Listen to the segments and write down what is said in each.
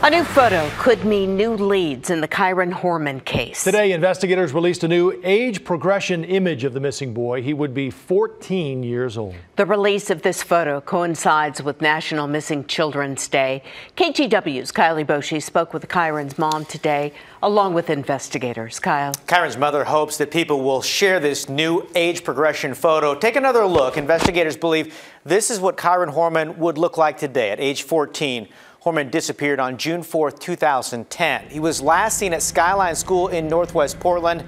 A new photo could mean new leads in the Kyron Horman case. Today, investigators released a new age progression image of the missing boy. He would be 14 years old. The release of this photo coincides with National Missing Children's Day. KGW's Kyle Iboshi spoke with Kyron's mom today, along with investigators. Kyle. Kyron's mother hopes that people will share this new age progression photo. Take another look. Investigators believe this is what Kyron Horman would look like today at age 14. Horman disappeared on June 4, 2010. He was last seen at Skyline School in Northwest Portland.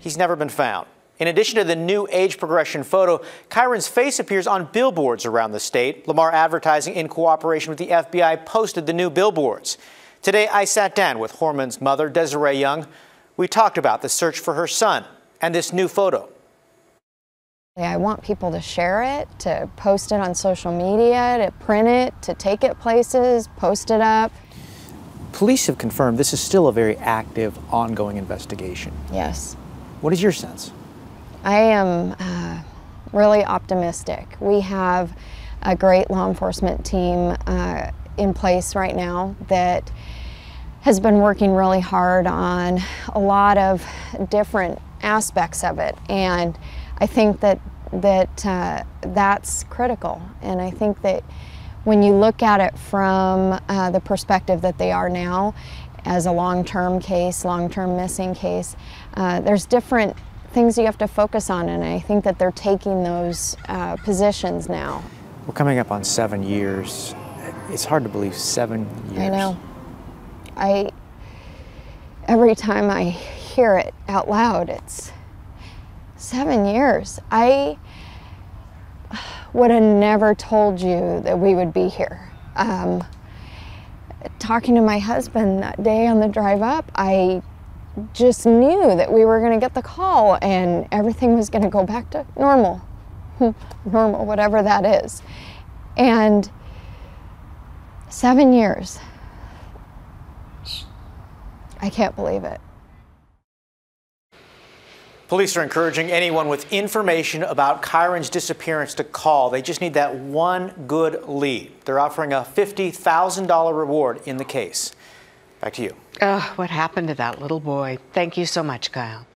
He's never been found. In addition to the new age progression photo, Kyron's face appears on billboards around the state. Lamar Advertising, in cooperation with the FBI, posted the new billboards. Today, I sat down with Horman's mother, Desiree Young. We talked about the search for her son and this new photo. I want people to share it, to post it on social media, to print it, to take it places, post it up. Police have confirmed this is still a very active, ongoing investigation. Yes. What is your sense? I am uh, really optimistic. We have a great law enforcement team uh, in place right now that has been working really hard on a lot of different aspects of it. And I think that that uh, that's critical, and I think that when you look at it from uh, the perspective that they are now, as a long-term case, long-term missing case, uh, there's different things you have to focus on, and I think that they're taking those uh, positions now. We're coming up on seven years. It's hard to believe seven years. I know. I every time I hear it out loud, it's seven years. I would have never told you that we would be here. Um, talking to my husband that day on the drive up, I just knew that we were going to get the call and everything was going to go back to normal. normal, whatever that is. And seven years. I can't believe it. Police are encouraging anyone with information about Kyron's disappearance to call. They just need that one good lead. They're offering a $50,000 reward in the case. Back to you. Oh, what happened to that little boy? Thank you so much, Kyle.